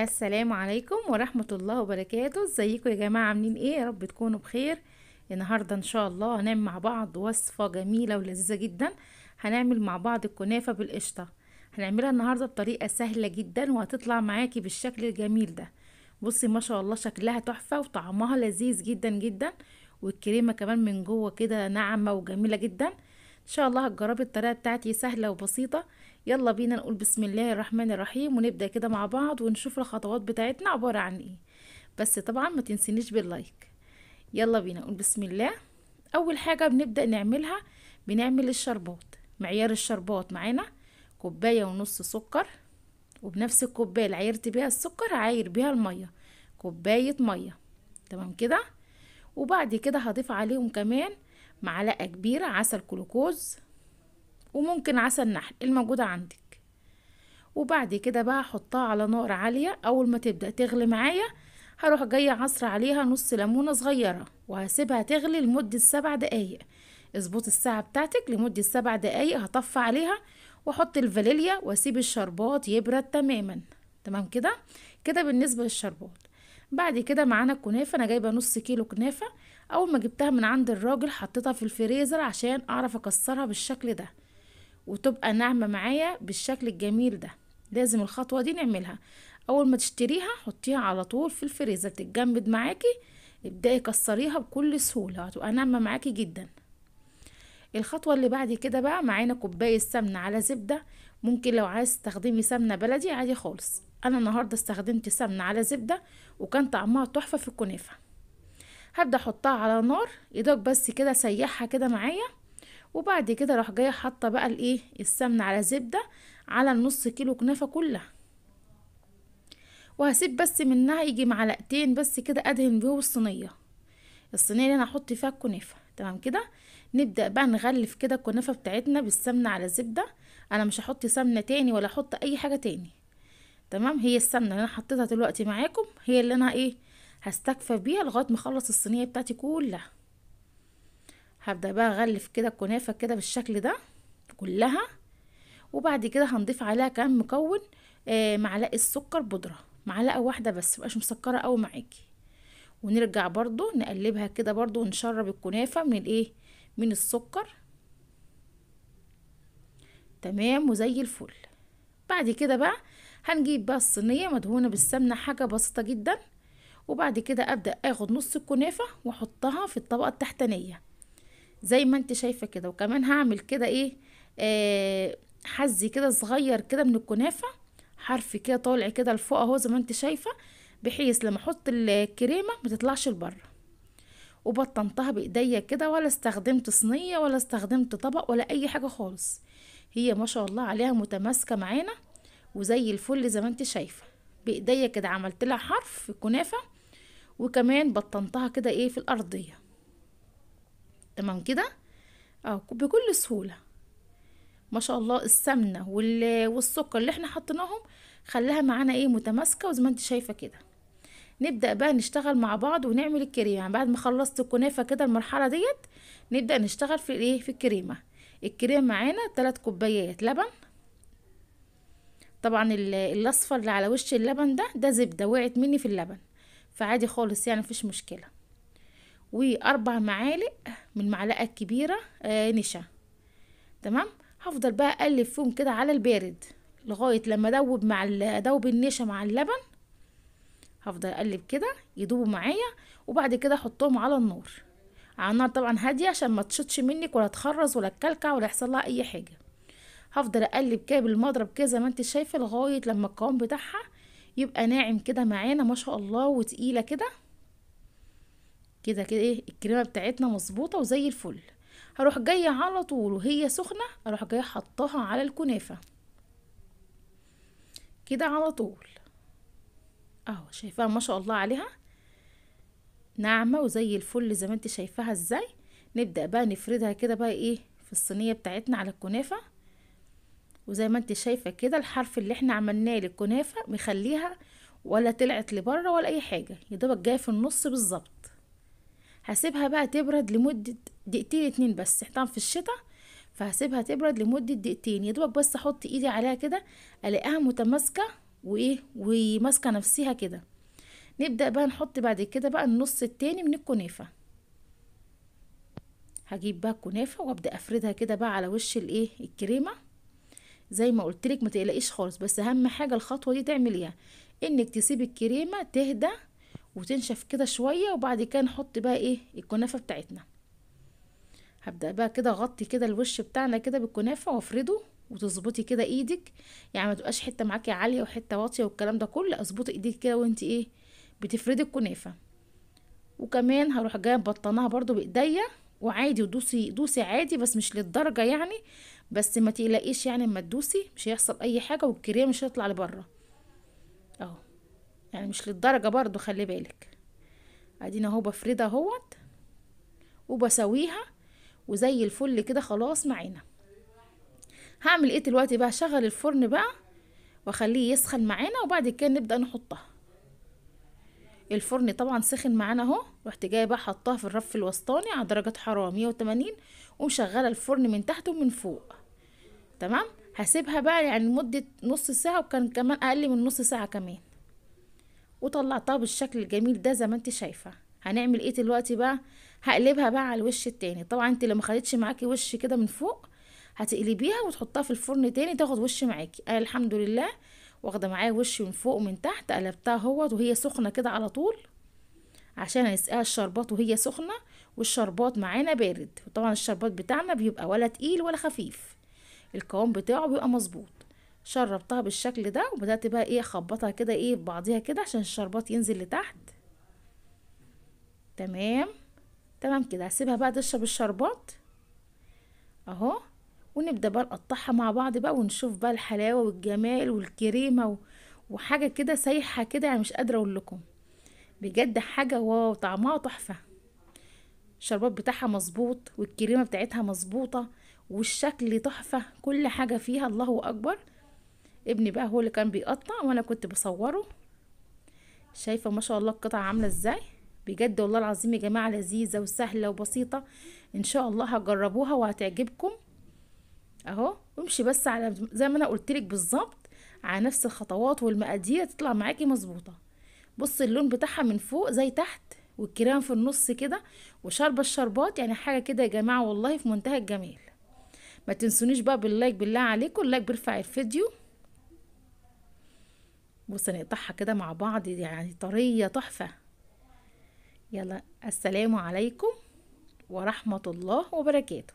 السلام عليكم ورحمة الله وبركاته. ازيكم يا جماعة؟ عاملين إيه؟ يا رب تكونوا بخير. النهاردة ان شاء الله هنعمل مع بعض وصفة جميلة ولذيذة جدا. هنعمل مع بعض الكنافة بالقشطة. هنعملها النهاردة بطريقة سهلة جدا وهتطلع معاكي بالشكل الجميل ده. بصي ما شاء الله شكلها تحفة وطعمها لذيذ جدا جدا والكريمة كمان من جوه كده ناعمة وجميلة جدا. ان شاء الله هتجربي الطريقة بتاعتي سهلة وبسيطة. يلا بينا نقول بسم الله الرحمن الرحيم ونبدأ كده مع بعض ونشوف الخطوات بتاعتنا عبارة عن إيه. بس طبعا ما تنسينيش باللايك. يلا بينا نقول بسم الله. أول حاجة بنبدأ نعملها بنعمل الشربات. معيار الشربات معانا. كوباية ونص سكر. وبنفس الكوباية اللي عايرت بيها السكر هعاير بيها المية. كوباية مية. تمام كده؟ وبعد كده هضيف عليهم كمان معلقة كبيرة عسل كلوكوز وممكن عسل نحل الموجودة عندك. وبعد كده بقى احطها على نار عالية. أول ما تبدأ تغلي معايا هروح جاية عصر عليها نص ليمونة صغيرة وهسيبها تغلي لمدة سبع دقايق. اظبط الساعة بتاعتك لمدة سبع دقايق هطفي عليها وأحط الفانيليا وأسيب الشربات يبرد تماما. تمام كده؟ كده بالنسبة للشربات. بعد كده معانا الكنافة أنا جايبة نص كيلو كنافة. أول ما جبتها من عند الراجل حطيتها في الفريزر عشان أعرف أكسرها بالشكل ده. وتبقى ناعمة معايا بالشكل الجميل ده. لازم الخطوة دي نعملها. أول ما تشتريها حطيها على طول في الفريزر تتجمد معاكي ابدأي كسريها بكل سهولة هتبقى ناعمة معاكي جدا. الخطوة اللي بعد كده بقى معانا كوباية سمنة على زبدة. ممكن لو عايز تستخدمي سمنة بلدي عادي خالص. أنا النهاردة استخدمت سمنة على زبدة وكان طعمها تحفة في الكنافة. هبدأ أحطها على نار. يدوك بس كده سيحها كده معايا. وبعد كده راح جاية حاطة بقى الإيه السمنة على زبدة على النص كيلو كنافة كلها. وهسيب بس منها يجي معلقتين بس كده أدهن بيهم الصينية. الصينية اللي أنا هحط فيها الكنافة. تمام كده؟ نبدأ بقى نغلف كده الكنافة بتاعتنا بالسمنة على زبدة. أنا مش هحط سمنة تاني ولا أحط أي حاجة تاني. تمام؟ هي السمنة اللي أنا حطيتها دلوقتي معاكم هي اللي أنا إيه هستكفى بيها لغاية ما أخلص الصينية بتاعتي كلها. هبدأ بقى أغلف كده الكنافة كده بالشكل ده كلها وبعد كده هنضيف عليها كمان مكون آه معلقة سكر بودرة معلقة واحدة بس مبقاش مسكرة اوي معاكي. ونرجع برضو نقلبها كده برضو ونشرب الكنافة من الايه من السكر. تمام وزي الفل. بعد كده بقى هنجيب بقى الصينية مدهونة بالسمنة حاجة بسيطة جدا. وبعد كده أبدأ آخد نص الكنافة وأحطها في الطبقة التحتانية. زي ما انت شايفة كده. وكمان هعمل كده إيه؟ آه حزي كده صغير كده من الكنافة حرف كده طالع كده لفوق اهو زي ما انت شايفة بحيث لما أحط الكريمة ما تطلعش لبره. وبطنتها بإيديا كده ولا استخدمت صينية ولا استخدمت طبق ولا أي حاجة خالص. هي ما شاء الله عليها متماسكة معانا وزي الفل زي ما انت شايفة. بإيديا كده عملت لها حرف في الكنافه وكمان بطنتها كده إيه في الأرضية. تمام كده؟ آه بكل سهولة. ما شاء الله السمنة والسكر اللي إحنا حطيناهم خلاها معانا إيه متماسكة وزي ما انت شايفة كده. نبدأ بقى نشتغل مع بعض ونعمل الكريمة. يعني بعد ما خلصت الكنافة كده المرحلة ديت نبدأ نشتغل في الايه في الكريمة. الكريمة معانا تلات كوبايات لبن. طبعا الأصفر اللي على وش اللبن ده ده زبدة وقعت مني في اللبن. فعادي خالص يعني مفيش مشكلة. وأربع معالق من المعلقه الكبيره آه نشا. تمام؟ هفضل بقى اقلب فيهم كده على البارد لغاية لما أدوب مع أدوب النشا مع اللبن. هفضل اقلب كده يدوبوا معايا وبعد كده أحطهم على النار. على النار طبعا هادية عشان ما تشطش منك ولا تخرز ولا تكلكع ولا يحصل لها أي حاجة. هفضل اقلب كده بالمضرب كده زي ما أنت شايفة لغاية لما القوام بتاعها يبقى ناعم كده معانا ما شاء الله وتقيلة كده. كده كده إيه الكريمة بتاعتنا مظبوطة وزي الفل. هروح جاية على طول وهي سخنة أروح جاية حطاها على الكنافة. كده على طول. أهو شايفاها ما شاء الله عليها؟ ناعمة وزي الفل زي ما أنت شايفاها إزاي. نبدأ بقى نفردها كده بقى إيه في الصينية بتاعتنا على الكنافة. وزي ما أنت شايفة كده الحرف اللي إحنا عملناه للكنافة مخليها ولا طلعت لبره ولا أي حاجة يا دوبك جاية في النص بالظبط. هسيبها بقى تبرد لمدة دقيقتين اتنين بس إحنا في الشتاء فهسيبها تبرد لمدة دقيقتين يا دوبك بس أحط ايدي عليها كده الاقيها متماسكة وايه وماسكة نفسها كده. نبدأ بقى نحط بعد كده بقى النص التاني من الكنافة. هجيب بقى الكنافة وأبدأ أفردها كده بقى على وش الإيه الكريمة. زي ما قلت لك ما تقلقيش خالص بس أهم حاجة الخطوة دي تعمليها إنك تسيبي الكريمة تهدى وتنشف كده شوية وبعد كده نحط بقى إيه الكنافة بتاعتنا. هبدأ بقى كده أغطي كده الوش بتاعنا كده بالكنافة وأفرده وتظبطي كده إيدك. يعني ما تبقاش حتة معاكي عالية وحتة واطية والكلام ده كله أظبطي ايديك كده وانت إيه بتفردي الكنافة. وكمان هروح جاية مبطناها برضو بإيديا وعادي ودوسي دوسي عادي بس مش للدرجة يعني. بس ما تقلقيش يعني اما تدوسي مش هيحصل أي حاجة والكريم مش هيطلع لبره. أهو. يعني مش للدرجة برضو خلي بالك. ادينا اهو بفردها اهوت وبسويها وزي الفل كده خلاص معانا. هعمل إيه دلوقتي بقى؟ شغل الفرن بقى واخليه يسخن معانا وبعد كده نبدأ نحطها. الفرن طبعا سخن معانا اهو. رحت جاية بقى حطاها في الرف الوسطاني على درجة حرارة 180 ومشغلة الفرن من تحت ومن فوق. تمام؟ هسيبها بقى يعني لمدة نص ساعة وكان كمان أقل من نص ساعة كمان. وطلعتها بالشكل الجميل ده زي ما انت شايفة. هنعمل إيه دلوقتي بقى؟ هقلبها بقى على الوش التاني. طبعا انت لو ما خدتش معاكي وش كده من فوق هتقلبيها وتحطها في الفرن تاني تاخد وش معاكي. أنا الحمد لله. واخدة معايا وش من فوق ومن تحت قلبتها اهوت وهي سخنة كده على طول عشان هنسقيها الشربات وهي سخنة والشربات معانا بارد. وطبعا الشربات بتاعنا بيبقى ولا تقيل ولا خفيف. القوام بتاعه بيبقى مظبوط. شربتها بالشكل ده وبدأت بقى إيه أخبطها كده إيه ببعضيها كده عشان الشربات ينزل لتحت. تمام؟ تمام كده هسيبها بقى تشرب الشربات. أهو. ونبدأ بقى نقطعها مع بعض بقى ونشوف بقى الحلاوة والجمال والكريمة و... وحاجة كده سايحة كده يعني مش قادرة أقول لكم. بجد حاجة واو طعمها تحفة. الشربات بتاعها مظبوط والكريمة بتاعتها مظبوطة والشكل تحفة كل حاجة فيها الله أكبر. ابني بقى هو اللي كان بيقطع وأنا كنت بصوره. شايفة ما شاء الله القطعة عاملة إزاي؟ بجد والله العظيم يا جماعة لذيذة وسهلة وبسيطة. إن شاء الله هجربوها وهتعجبكم. أهو امشي بس على زي ما أنا قلتلك بالظبط على نفس الخطوات والمقادير تطلع معاكي مظبوطة. بص اللون بتاعها من فوق زي تحت والكريم في النص كده وشاربه الشربات يعني حاجة كده يا جماعة والله في منتهى الجمال. ما تنسونيش بقى بال like بالله عليكم ال like بيرفع الفيديو. بص نقطعها كده مع بعض يعني طرية تحفة. يلا السلام عليكم ورحمة الله وبركاته.